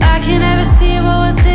I can never see what was